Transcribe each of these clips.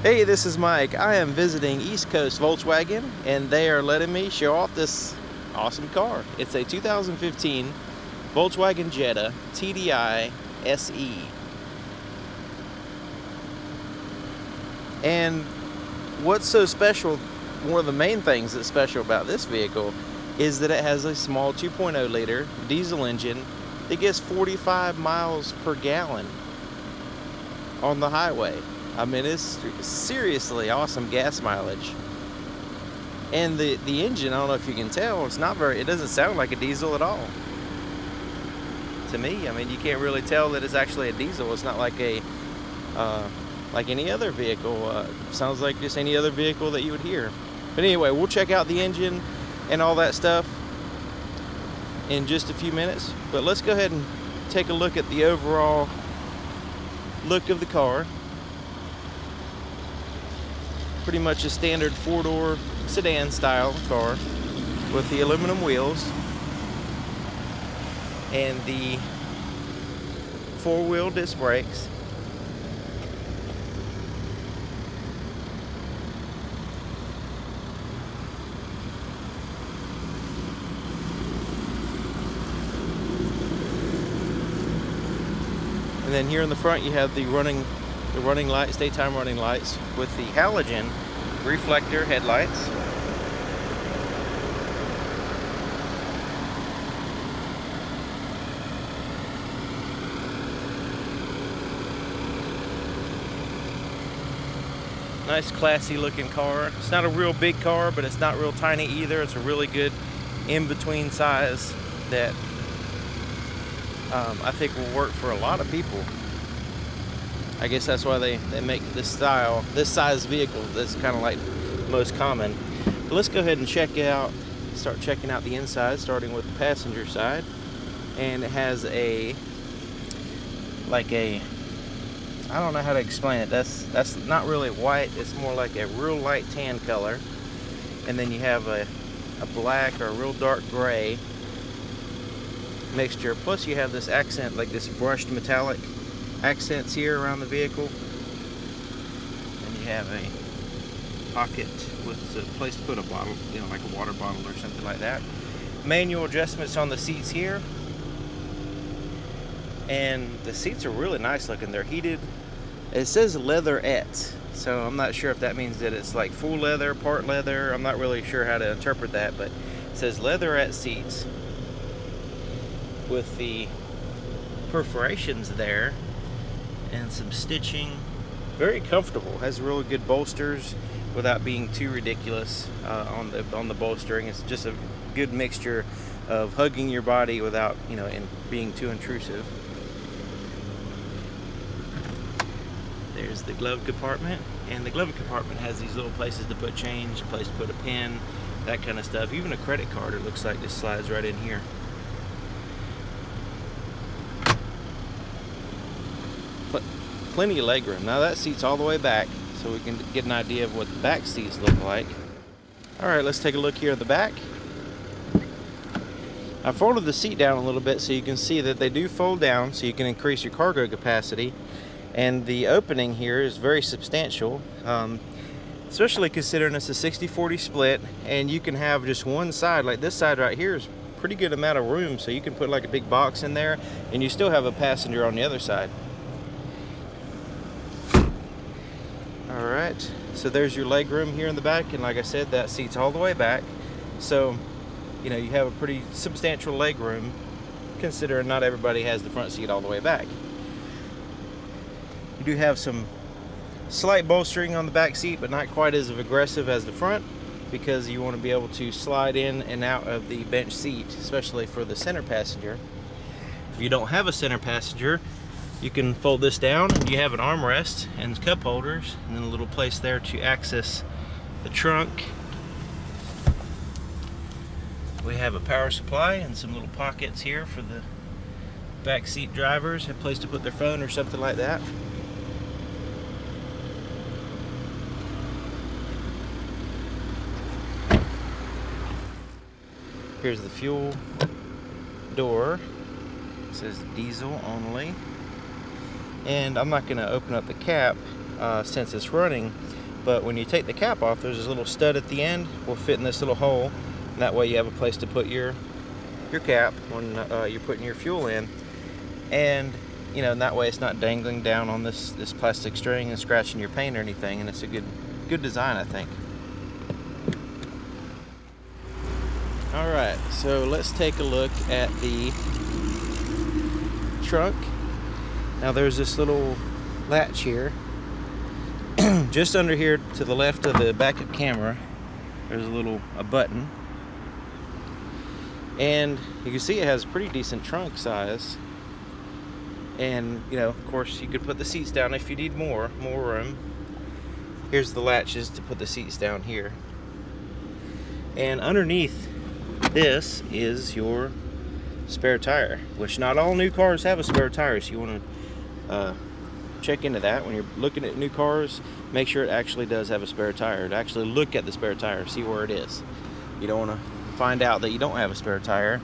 Hey, this is Mike. I am visiting East Coast Volkswagen and they are letting me show off this awesome car. It's a 2015 Volkswagen Jetta TDI SE. And what's so special, one of the main things that's special about this vehicle is that it has a small 2.0 liter diesel engine that gets 45 miles per gallon on the highway. I mean, it's seriously awesome gas mileage. And the, the engine, I don't know if you can tell, it's not very, it doesn't sound like a diesel at all. To me, I mean, you can't really tell that it's actually a diesel. It's not like a, uh, like any other vehicle. Uh, sounds like just any other vehicle that you would hear. But anyway, we'll check out the engine and all that stuff in just a few minutes. But let's go ahead and take a look at the overall look of the car pretty much a standard four-door sedan style car with the aluminum wheels and the four-wheel disc brakes. And then here in the front you have the running the running lights, daytime running lights with the halogen reflector headlights. Nice classy looking car. It's not a real big car, but it's not real tiny either. It's a really good in-between size that um, I think will work for a lot of people. I guess that's why they, they make this style, this size vehicle that's kind of like most common. But let's go ahead and check out, start checking out the inside, starting with the passenger side. And it has a, like a, I don't know how to explain it. That's, that's not really white. It's more like a real light tan color. And then you have a, a black or a real dark gray mixture. Plus you have this accent, like this brushed metallic accents here around the vehicle. And you have a pocket with a place to put a bottle, you know, like a water bottle or something like that. Manual adjustments on the seats here. And the seats are really nice looking. They're heated. It says leatherette. So I'm not sure if that means that it's like full leather, part leather. I'm not really sure how to interpret that, but it says leatherette seats with the perforations there and some stitching. Very comfortable. Has really good bolsters without being too ridiculous uh, on the on the bolstering. It's just a good mixture of hugging your body without you know and being too intrusive. There's the glove compartment, and the glove compartment has these little places to put change, a place to put a pen, that kind of stuff. Even a credit card, it looks like just slides right in here. Plenty of legroom. Now that seat's all the way back, so we can get an idea of what the back seats look like. All right, let's take a look here at the back. I folded the seat down a little bit so you can see that they do fold down so you can increase your cargo capacity. And the opening here is very substantial, um, especially considering it's a 60-40 split and you can have just one side, like this side right here is pretty good amount of room so you can put like a big box in there and you still have a passenger on the other side. All right. So there's your leg room here in the back and like I said that seats all the way back. So you know you have a pretty substantial leg room considering not everybody has the front seat all the way back. You do have some slight bolstering on the back seat but not quite as aggressive as the front because you want to be able to slide in and out of the bench seat especially for the center passenger. If you don't have a center passenger you can fold this down and you have an armrest and cup holders and then a little place there to access the trunk. We have a power supply and some little pockets here for the back seat drivers a place to put their phone or something like that. Here's the fuel door. It says diesel only and I'm not going to open up the cap uh, since it's running. But when you take the cap off, there's this little stud at the end. Will fit in this little hole. That way you have a place to put your your cap when uh, you're putting your fuel in. And you know, that way it's not dangling down on this this plastic string and scratching your paint or anything. And it's a good good design, I think. All right, so let's take a look at the trunk. Now there's this little latch here. Just under here to the left of the backup camera, there's a little a button. And you can see it has pretty decent trunk size. And, you know, of course, you could put the seats down if you need more, more room. Here's the latches to put the seats down here. And underneath this is your spare tire, which not all new cars have a spare tire, so you want to uh, check into that when you're looking at new cars. Make sure it actually does have a spare tire. Actually look at the spare tire, see where it is. You don't want to find out that you don't have a spare tire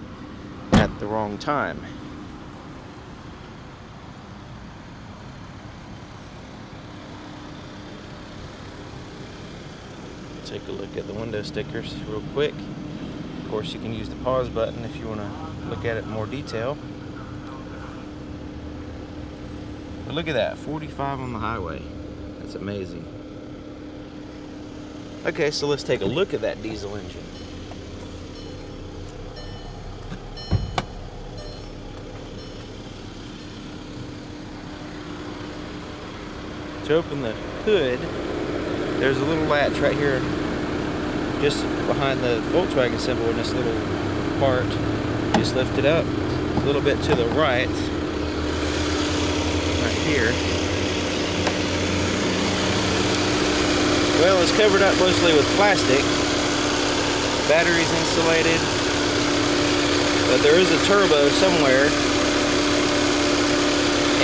at the wrong time. Take a look at the window stickers real quick. Of course, you can use the pause button if you want to look at it in more detail. But look at that, 45 on the highway. That's amazing. Okay, so let's take a look at that diesel engine. To open the hood, there's a little latch right here just behind the Volkswagen symbol in this little part. Just lift it up a little bit to the right, right here. Well, it's covered up mostly with plastic. Battery's insulated, but there is a turbo somewhere.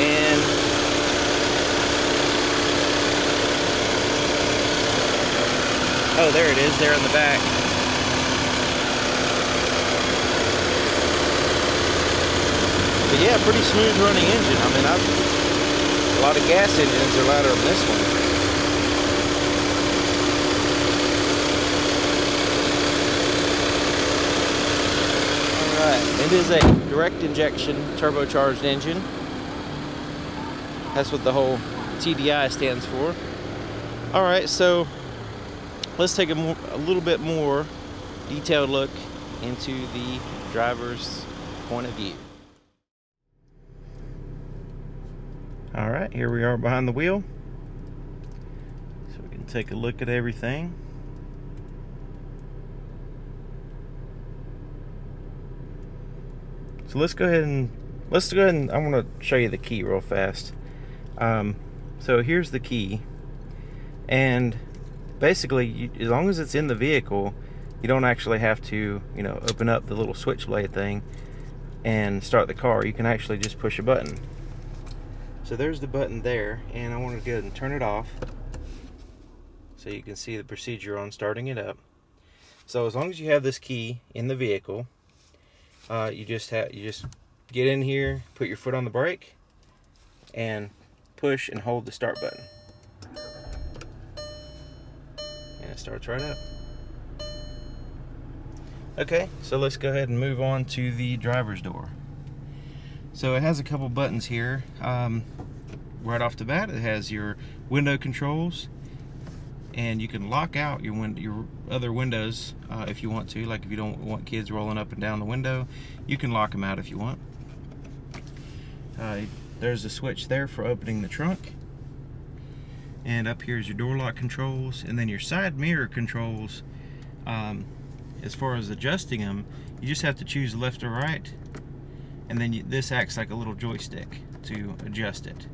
And Oh, there it is, there in the back. But yeah, pretty smooth running engine. I mean, I've, a lot of gas engines are louder than this one. Alright, it is a direct injection turbocharged engine. That's what the whole TDI stands for. Alright, so let's take a, more, a little bit more detailed look into the driver's point of view. All right, here we are behind the wheel. So we can take a look at everything. So let's go ahead and let's go ahead and I want to show you the key real fast. Um, so here's the key, and basically, you, as long as it's in the vehicle, you don't actually have to, you know, open up the little switchblade thing and start the car. You can actually just push a button. So there's the button there, and I want to go ahead and turn it off so you can see the procedure on starting it up. So as long as you have this key in the vehicle, uh, you just have you just get in here, put your foot on the brake, and push and hold the start button. and it starts right up. Okay, so let's go ahead and move on to the driver's door. So it has a couple buttons here. Um, right off the bat, it has your window controls, and you can lock out your your other windows uh, if you want to. Like if you don't want kids rolling up and down the window, you can lock them out if you want. Uh, there's a switch there for opening the trunk and up here is your door lock controls and then your side mirror controls um, as far as adjusting them you just have to choose left or right and then you, this acts like a little joystick to adjust it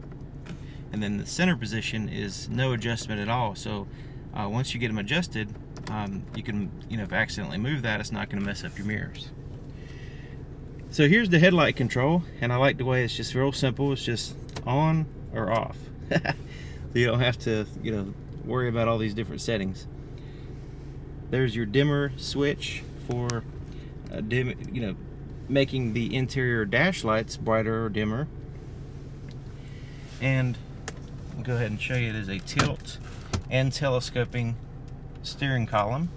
and then the center position is no adjustment at all so uh, once you get them adjusted um, you can you know if accidentally move that it's not going to mess up your mirrors so here's the headlight control and I like the way it's just real simple it's just on or off you don't have to, you know, worry about all these different settings. There's your dimmer switch for uh, dim, you know, making the interior dash lights brighter or dimmer. And go ahead and show you it is a tilt and telescoping steering column.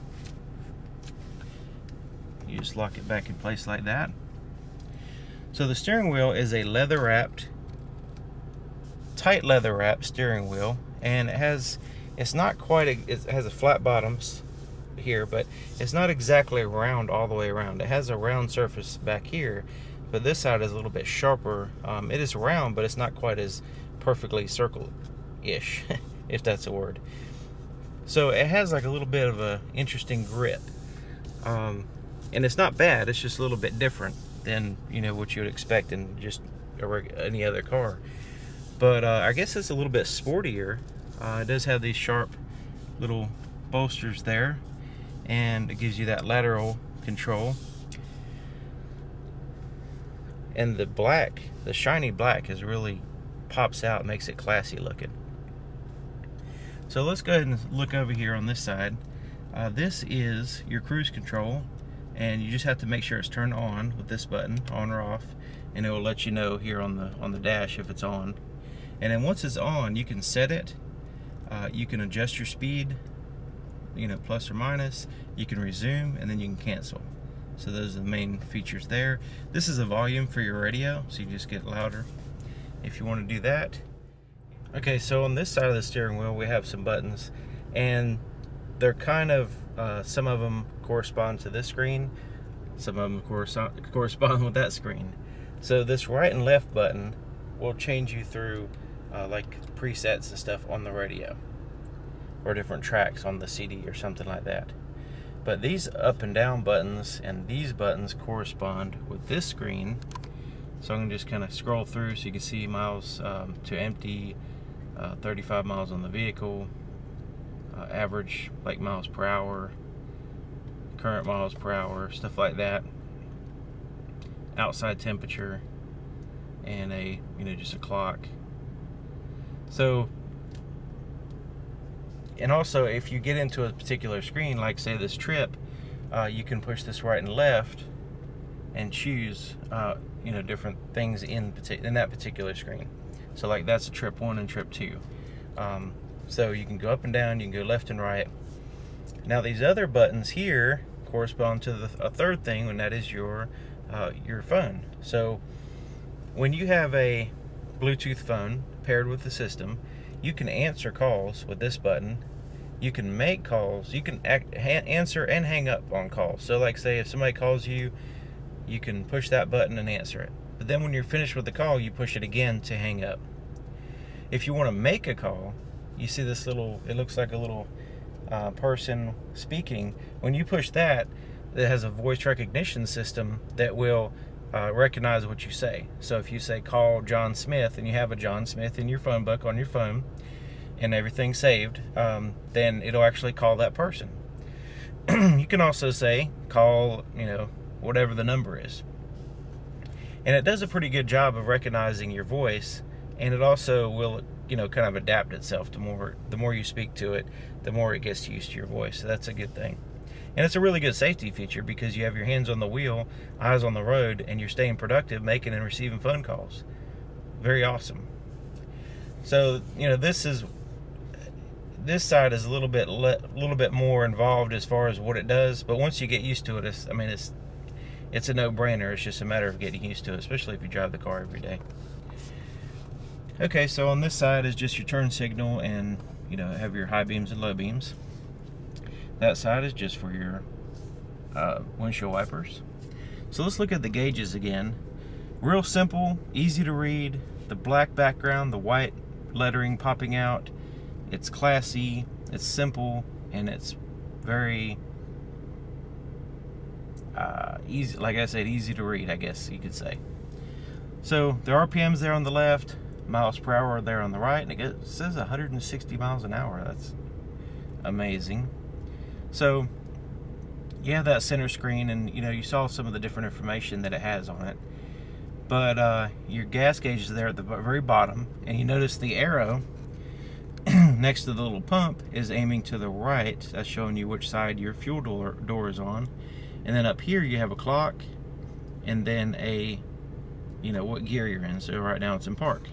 You just lock it back in place like that. So the steering wheel is a leather wrapped, tight leather wrapped steering wheel, and it has, it's not quite, a, it has a flat bottoms here, but it's not exactly round all the way around. It has a round surface back here, but this side is a little bit sharper. Um, it is round, but it's not quite as perfectly circle-ish, if that's a word. So it has like a little bit of a interesting grip. Um, and it's not bad, it's just a little bit different than, you know, what you would expect in just any other car. But uh, I guess it's a little bit sportier. Uh, it does have these sharp little bolsters there and it gives you that lateral control and the black the shiny black is really pops out makes it classy looking so let's go ahead and look over here on this side uh, this is your cruise control and you just have to make sure it's turned on with this button on or off and it will let you know here on the on the dash if it's on and then once it's on you can set it uh, you can adjust your speed you know, plus or minus. You can resume and then you can cancel. So those are the main features there. This is a volume for your radio, so you just get louder if you want to do that. Okay, so on this side of the steering wheel, we have some buttons, and they're kind of, uh, some of them correspond to this screen, some of them correspond with that screen. So this right and left button will change you through uh, like presets and stuff on the radio or different tracks on the CD or something like that. But these up and down buttons and these buttons correspond with this screen. So I'm to just kind of scroll through so you can see miles um, to empty, uh, 35 miles on the vehicle, uh, average like miles per hour, current miles per hour, stuff like that. Outside temperature and a, you know, just a clock. So and also if you get into a particular screen like say this trip uh, you can push this right and left and choose uh, you know different things in in that particular screen so like that's a trip one and trip two. Um, so you can go up and down you can go left and right. Now these other buttons here correspond to the a third thing and that is your uh, your phone. So when you have a Bluetooth phone paired with the system you can answer calls with this button. You can make calls. You can act, answer and hang up on calls. So like say if somebody calls you you can push that button and answer it then when you're finished with the call you push it again to hang up if you want to make a call you see this little it looks like a little uh, person speaking when you push that it has a voice recognition system that will uh, recognize what you say so if you say call John Smith and you have a John Smith in your phone book on your phone and everything saved, um, then it'll actually call that person. you can also say, call, you know, whatever the number is. And it does a pretty good job of recognizing your voice, and it also will, you know, kind of adapt itself to more, the more you speak to it, the more it gets used to your voice. So that's a good thing. And it's a really good safety feature because you have your hands on the wheel, eyes on the road, and you're staying productive making and receiving phone calls. Very awesome. So, you know, this is this side is a little bit a little bit more involved as far as what it does, but once you get used to it, I mean it's it's a no-brainer. It's just a matter of getting used to it, especially if you drive the car every day. Okay, so on this side is just your turn signal and you know have your high beams and low beams. That side is just for your uh, windshield wipers. So let's look at the gauges again. Real simple, easy to read. The black background, the white lettering popping out it's classy, it's simple, and it's very uh, easy. Like I said, easy to read. I guess you could say. So the RPMs there on the left, miles per hour there on the right, and it says 160 miles an hour. That's amazing. So you have that center screen, and you know you saw some of the different information that it has on it. But uh, your gas gauge is there at the very bottom, and you notice the arrow next to the little pump is aiming to the right. That's showing you which side your fuel door, door is on. And then up here you have a clock and then a, you know, what gear you're in. So right now it's in park.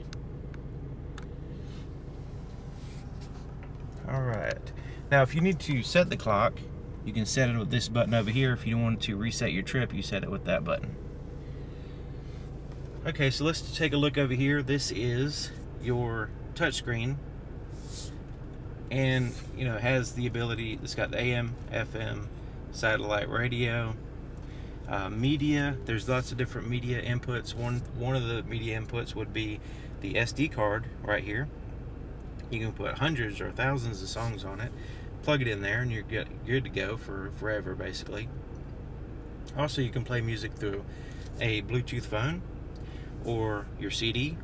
All right. Now, if you need to set the clock, you can set it with this button over here. If you want to reset your trip, you set it with that button. Okay, so let's take a look over here. This is your touchscreen and you know has the ability it's got the am fm satellite radio uh, media. There's lots of different media inputs. One one of the media inputs would be the sd card right here. You can put hundreds or thousands of songs on it plug it in there and you're good, good to go for forever basically. Also you can play music through a bluetooth phone or your cd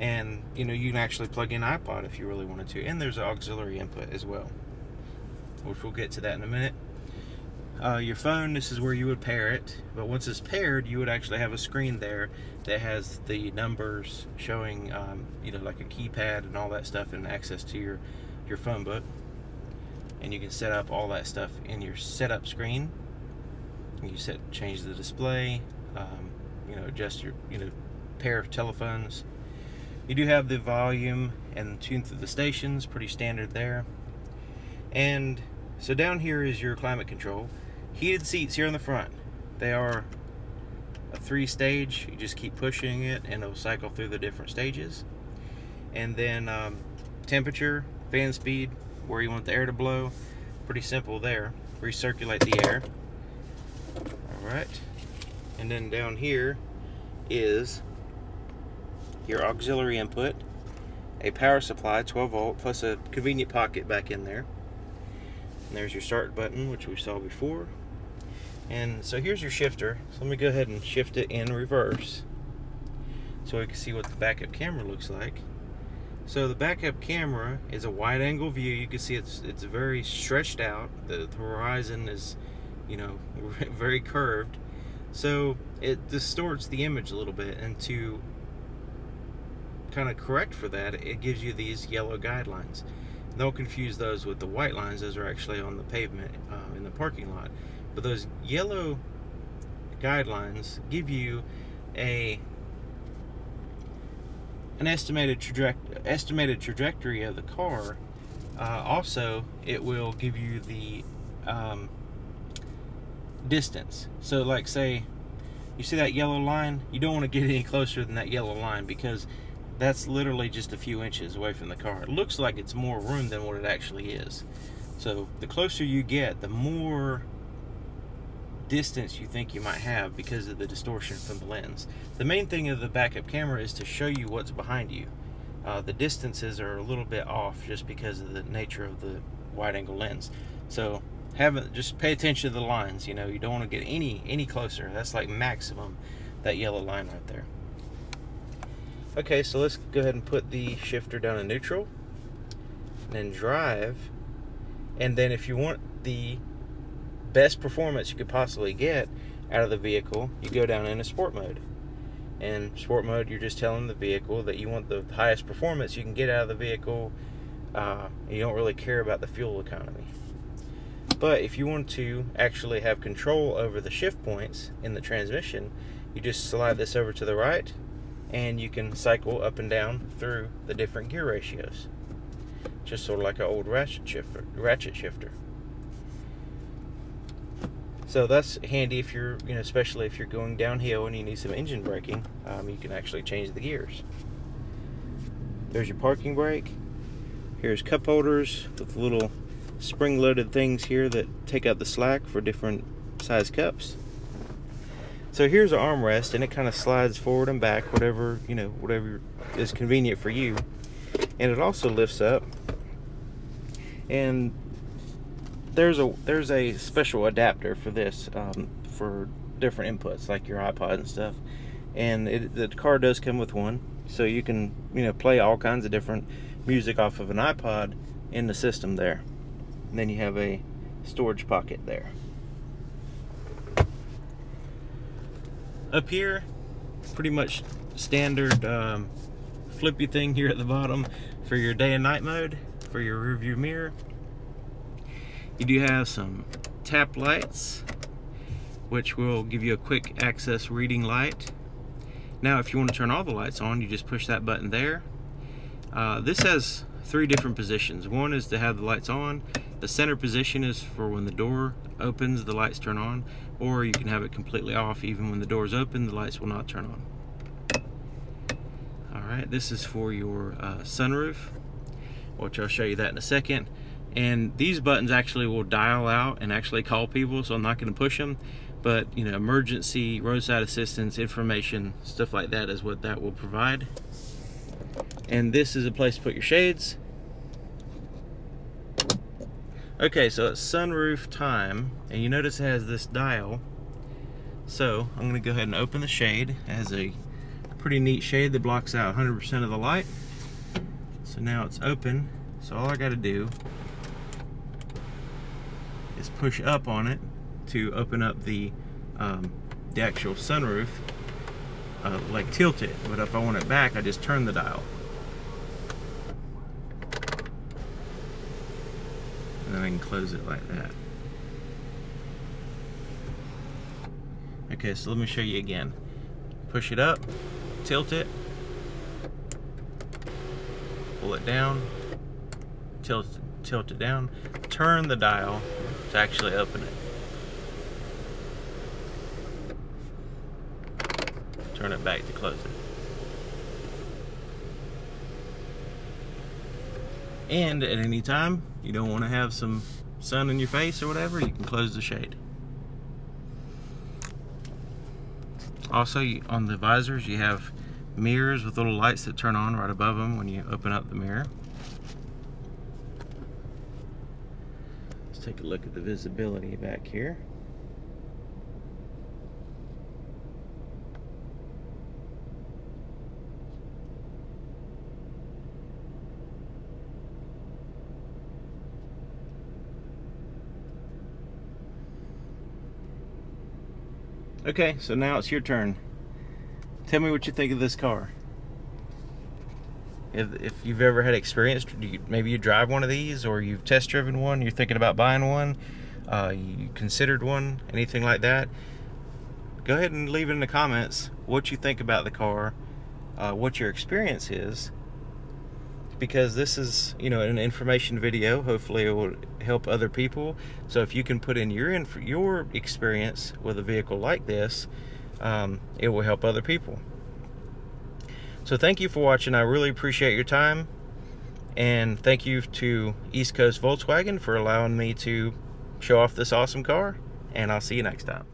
and you know you can actually plug in iPod if you really wanted to. And there's an auxiliary input as well which we'll get to that in a minute uh, your phone this is where you would pair it but once it's paired you would actually have a screen there that has the numbers showing um, you know like a keypad and all that stuff and access to your your phone book and you can set up all that stuff in your setup screen you set change the display um, you know adjust your you know pair of telephones you do have the volume and tune through the stations, pretty standard there. And so down here is your climate control. Heated seats here in the front. They are a three stage. You just keep pushing it and it'll cycle through the different stages. And then um, temperature, fan speed, where you want the air to blow. Pretty simple there. Recirculate the air. All right. And then down here is your auxiliary input, a power supply, 12 volt, plus a convenient pocket back in there. And there's your start button, which we saw before. And so here's your shifter. So let me go ahead and shift it in reverse so we can see what the backup camera looks like. So the backup camera is a wide angle view. You can see it's it's very stretched out. The, the horizon is, you know, very curved. So it distorts the image a little bit and to kind of correct for that, it gives you these yellow guidelines. Don't confuse those with the white lines. Those are actually on the pavement uh, in the parking lot. But those yellow guidelines give you a an estimated trajectory estimated trajectory of the car. Uh, also, it will give you the um, distance. So, like, say you see that yellow line, you don't want to get any closer than that yellow line because that's literally just a few inches away from the car. It looks like it's more room than what it actually is. So the closer you get, the more distance you think you might have because of the distortion from the lens. The main thing of the backup camera is to show you what's behind you. Uh, the distances are a little bit off just because of the nature of the wide angle lens. So have just pay attention to the lines. You know, you don't want to get any any closer. That's like maximum that yellow line right there. Okay, so let's go ahead and put the shifter down in neutral. And then drive. And then if you want the best performance you could possibly get out of the vehicle, you go down into sport mode. In sport mode, you're just telling the vehicle that you want the highest performance you can get out of the vehicle. Uh, you don't really care about the fuel economy. But if you want to actually have control over the shift points in the transmission, you just slide this over to the right and you can cycle up and down through the different gear ratios. Just sort of like an old ratchet shifter. Ratchet shifter. So that's handy if you're, you know, especially if you're going downhill and you need some engine braking. Um, you can actually change the gears. There's your parking brake. Here's cup holders with little spring-loaded things here that take out the slack for different size cups. So here's an armrest and it kind of slides forward and back, whatever, you know, whatever is convenient for you. And it also lifts up. And there's a there's a special adapter for this um, for different inputs like your iPod and stuff. And it, the car does come with one, so you can you know play all kinds of different music off of an iPod in the system there. And then you have a storage pocket there. up here pretty much standard um, flippy thing here at the bottom for your day and night mode for your rearview mirror you do have some tap lights which will give you a quick access reading light now if you want to turn all the lights on you just push that button there uh, this has three different positions. One is to have the lights on. The center position is for when the door opens, the lights turn on, or you can have it completely off. Even when the doors open, the lights will not turn on. All right, this is for your uh, sunroof, which I'll show you that in a second. And these buttons actually will dial out and actually call people, so I'm not gonna push them. But, you know, emergency, roadside assistance, information, stuff like that is what that will provide. And this is a place to put your shades. Okay, so it's sunroof time, and you notice it has this dial. So I'm gonna go ahead and open the shade. It has a pretty neat shade that blocks out 100% of the light. So now it's open. So all I gotta do is push up on it to open up the, um, the actual sunroof, uh, like tilt it. But if I want it back, I just turn the dial. and then I can close it like that. Okay, so let me show you again. Push it up, tilt it, pull it down, tilt, tilt it down, turn the dial to actually open it. Turn it back to close it. And at any time, you don't want to have some sun in your face or whatever, you can close the shade. Also, on the visors, you have mirrors with little lights that turn on right above them when you open up the mirror. Take a look at the visibility back here. Okay, so now it's your turn. Tell me what you think of this car. If, if you've ever had experience, you, maybe you drive one of these or you've test driven one, you're thinking about buying one, uh, you considered one, anything like that, go ahead and leave it in the comments what you think about the car, uh, what your experience is, because this is you know an information video. Hopefully it will help other people. So if you can put in your inf- your experience with a vehicle like this um, it will help other people so thank you for watching. I really appreciate your time. And thank you to east coast volkswagen for allowing me to show off this awesome car. And i'll see you next time